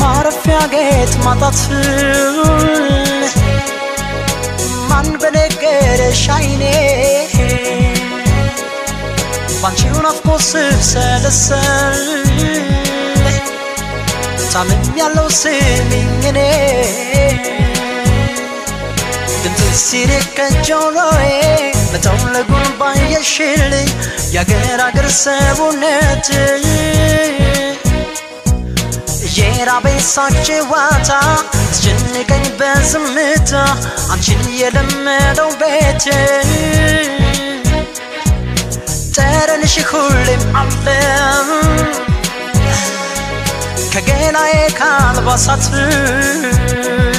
ማረፊያ ጌጥ ማጣት ማን በነገረሽ አይኔ ባንቺው ናፍቆት ስብሰለሰል ታምም ያለው ስሚኝ እኔ ድምፅሽ ሲርቅ ከጆሮዬ በተውለጉን ባየሽልኝ የአገር አገር ሰቡነት የራበኝ ሳቅ ጨዋታ አስጨንቀኝ በዝምታ አንቺን የለመደው ቤት shikhulim amtem kagena ekan basatul